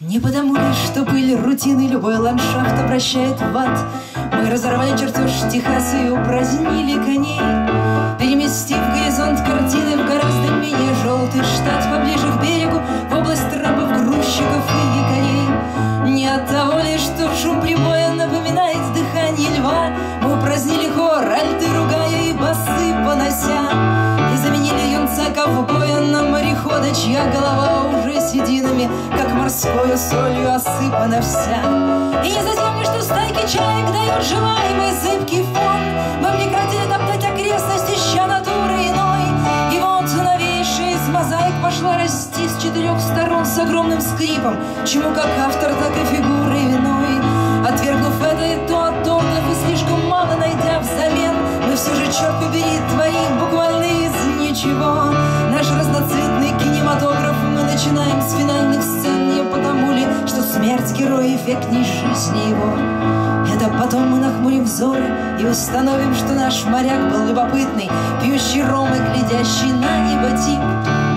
Не потому ли, что пыль рутины любой ландшафт обращает в ад. Мы разорвали чертеж Техаса и упразднили коней ковбоя на морехода Чья голова уже сединами, как морской солью осыпана вся. И не затем ли, что стайки чаек дают желаемый зыбкий фон. Мы прекратили топтать окрестности, ища натуры иной. И вот новейшая из мозаик пошла расти с четырех сторон С огромным скрипом, чему как автор, так и фигуры виной. Отвергнув это и то от тонков и слишком мало найдя взамен Мы все же, черт побери, творим буквально из ничего смерть героя эффектней жизни его Это потом мы нахмурим взоры и установим, что наш моряк был любопытный Пьющий ром и глядящий на небо тип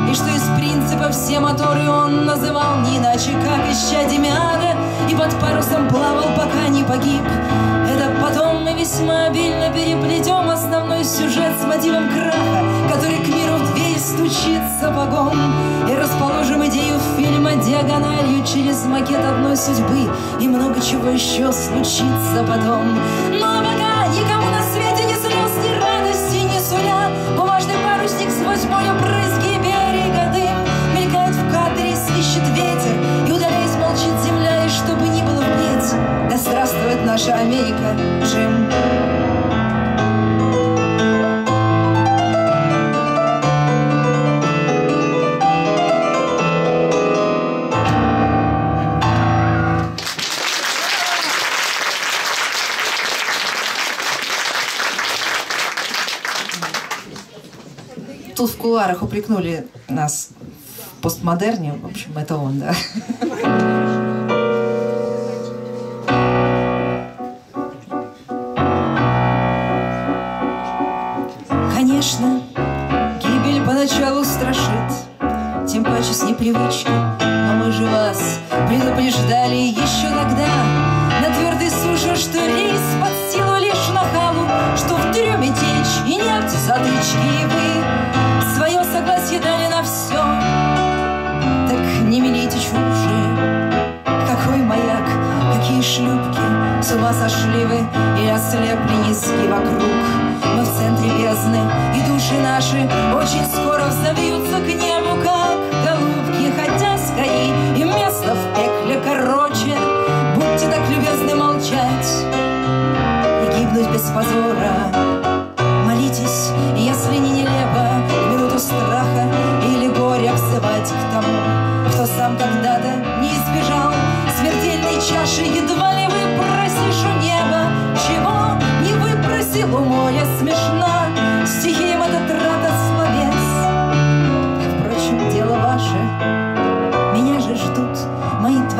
и что из принципа все моторы он называл не иначе, как исчадьями ада, И под парусом плавал, пока не погиб. Это потом мы весьма обильно переплетем основной сюжет с мотивом краха, Который к миру в дверь стучит сапогом. Диагональю через макет одной судьбы, И много чего еще случится потом. Но пока никому на свете ни слез, ни радости, ни суля, Бумажный парусник сквозь море брызги берега дым. Мелькает в кадре, свищет ветер. И удаляясь молчит земля И чтобы ни было впредь Да здравствует наша Америка, Джим В кулуарах упрекнули нас в постмодерне. В общем, это он, да. Конечно, гибель поначалу страшит, Тем паче с непривычки, ума сошли вы или ослепли низки вокруг. Мы в центре бездны, и души наши Очень скоро взовьются к небу, как голубки Хотя скорей и место в пекле короче. Будьте так любезны молчать и гибнуть без позора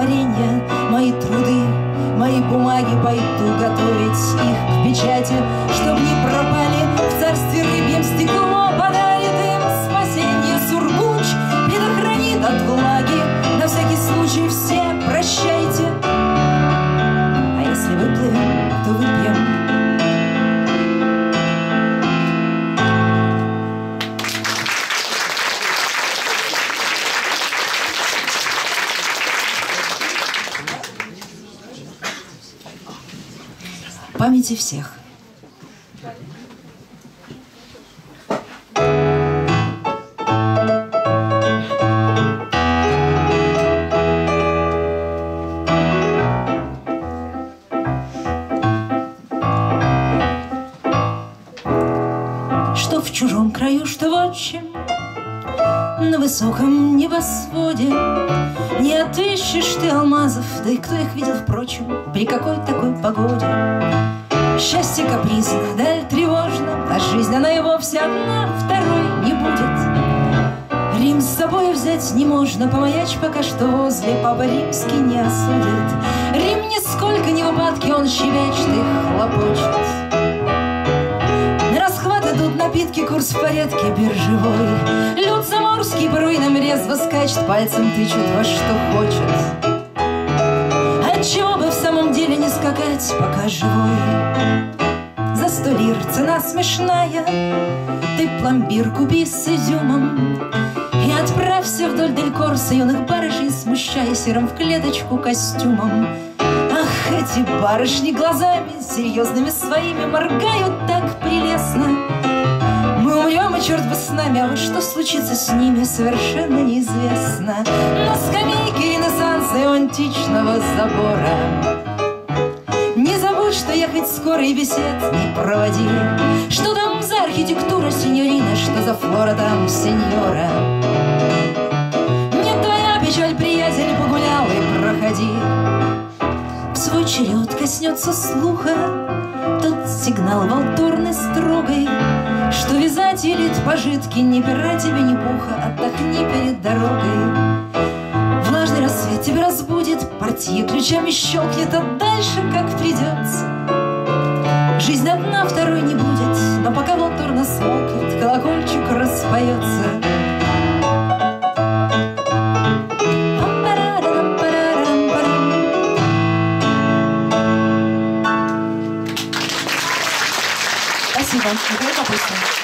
творения, мои труды, мои бумаги пойду готовить их к печати, Памяти всех. Что в чужом краю, что в отчим, На высоком небосводе Не отыщешь ты алмазов, да и кто их видел, впрочем, При какой такой погоде? Не можно Помаячь пока что возле Папа Римский не осудит Рим нисколько не в упадке Он щебечет и хлопочет. Идут напитки Курс в порядке биржевой. Люд заморский по руинам резво скачет Пальцем тычет во что хочет. Отчего бы в самом деле не скакать, пока живой? За сто лир цена смешная. Ты пломбир купи с изюмом И отправься вдоль Дель Корса Юных барышень, смущая серым в клеточку костюмом. Ах, эти барышни глазами Серьезными своими моргают так прелестно. Мы умрем, и черт бы с нами А вот что случится с ними, совершенно неизвестно. На скамейке Ренессанса и античного забора. Не забудь, что ехать скоро и бесед не проводи Что там за архитектура, сеньорина, за флора там, сеньора. Не твоя печаль, приятель, погулял и проходи. В свой черед коснется слуха Тот сигнал волторный строгой Что вязать велит пожитки Не пера тебе, ни пуха, отдохни перед дорогой. Влажный рассвет тебя разбудит, Портье ключами щелкнет, а дальше как 잘 해가고 있어요.